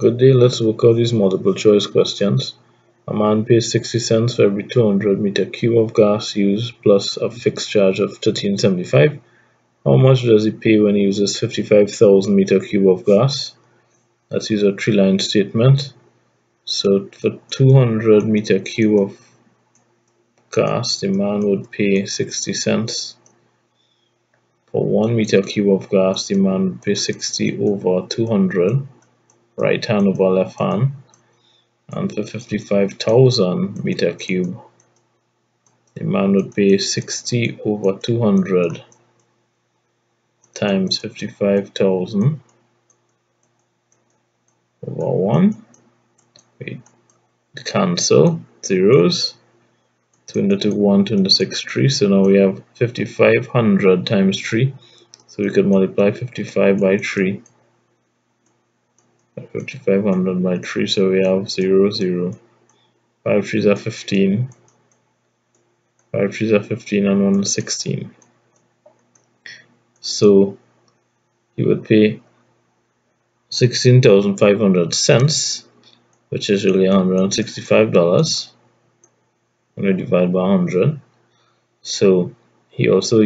Good day, let's work out these multiple choice questions. A man pays 60 cents for every 200 meter cube of gas used plus a fixed charge of 1375. How much does he pay when he uses 55,000 meter cube of gas? Let's use a three line statement. So for 200 meter cube of gas, the man would pay 60 cents. For 1 meter cube of gas, the man would pay 60 over 200 right hand over left hand and for 55,000 meter cube the man would be 60 over 200 times 55,000 over 1 we cancel zeros 2 into 1 2 into 6 3 so now we have 5500 times 3 so we could multiply 55 by 3 5500 by 3 so we have 0 0 5 3s are 15 5 3s are 15 and 1 is 16 so you would pay 16,500 cents which is really 165 dollars. I'm going to divide by 100 so he also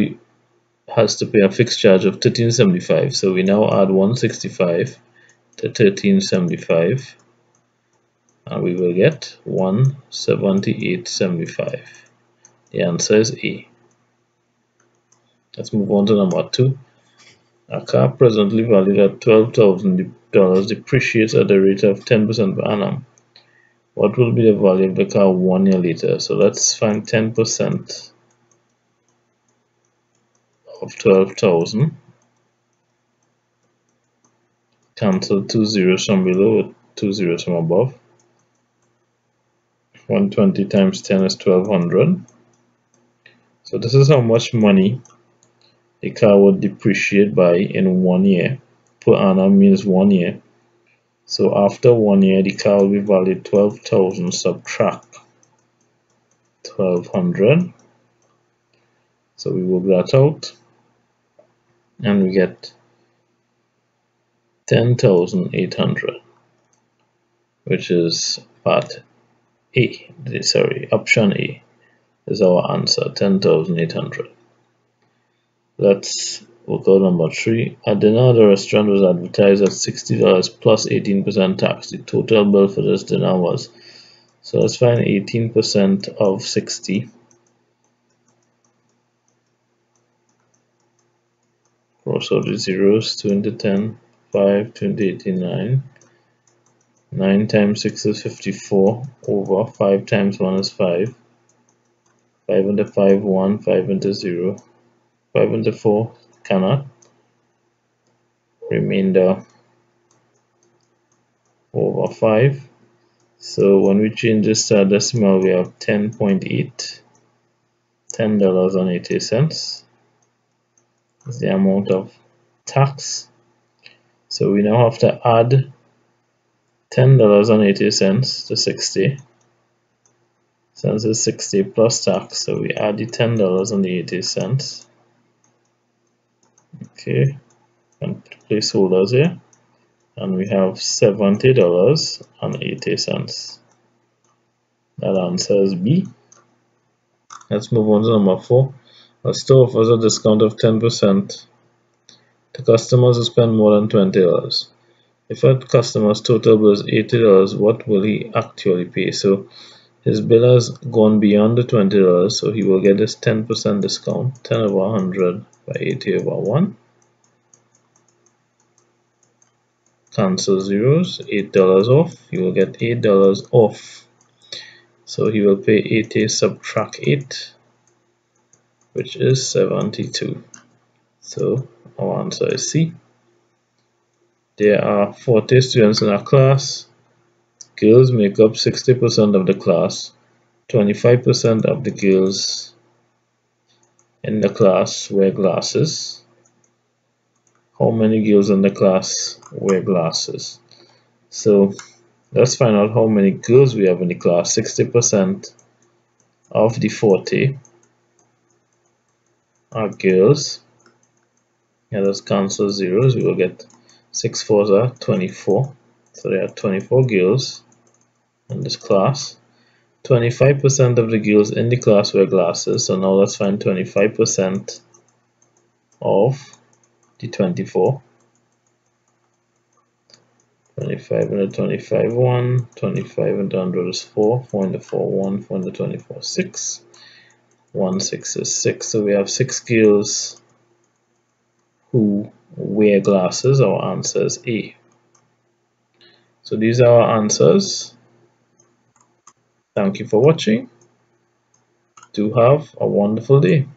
has to pay a fixed charge of 1375 so we now add 165 to 1375 and uh, we will get 178.75 the answer is A. Let's move on to number two. A car presently valued at $12,000 depreciates at the rate of 10% per annum. What will be the value of the car one year later? So let's find 10% of 12,000 cancel two zeros from below two zeros from above. 120 times 10 is 1200 so this is how much money a car would depreciate by in one year per annum means one year. So after one year the car will be valued 12,000 subtract 1200 so we work that out and we get 10,800 which is part A. Sorry option E is our answer 10,800 let's work out number three. A dinner at the restaurant was advertised at $60 plus 18% tax. The total bill for this dinner was so let's find 18% of 60 cross out the zeros 2 into 10 5, 20, 89. 9 times 6 is 54 over 5 times 1 is 5. 5 into 5, 1, 5 into 0. 5 into 4 cannot. Remainder over 5. So when we change this to a decimal, we have 10.8, $10.80 is the amount of tax so we now have to add $10.80 to 60 since it's 60 plus tax so we add the $10.80 okay and placeholders here. And we have $70.80 that answer is B. Let's move on to number 4 a store offers a discount of 10% to customers who spend more than $20. If a customer's total bill is $80, what will he actually pay? So his bill has gone beyond the $20, so he will get this 10% discount, 10 over 100 by 80 over 1. Cancel zeros, $8 off, he will get $8 off. So he will pay 80 subtract 8, which is 72. So our answer is C. There are 40 students in a er class. Girls make up 60% of the class. 25% of the girls in the class wear glasses. How many girls in the class wear glasses? So let's find out how many girls we have in the class. 60% of the 40 are girls yeah let's cancel zeros. We will get 6 fours are 24 So there are 24 girls in this class. 25% of the girls in the class wear glasses. So now let's find 25% of the 24. 25 into 25 1 25 into 100 is 4 4 into 4 1 4 into 24 6 1 6 is 6 so we have 6 girls who wear glasses our answer is A. So these are our answers. Thank you for watching. Do have a wonderful day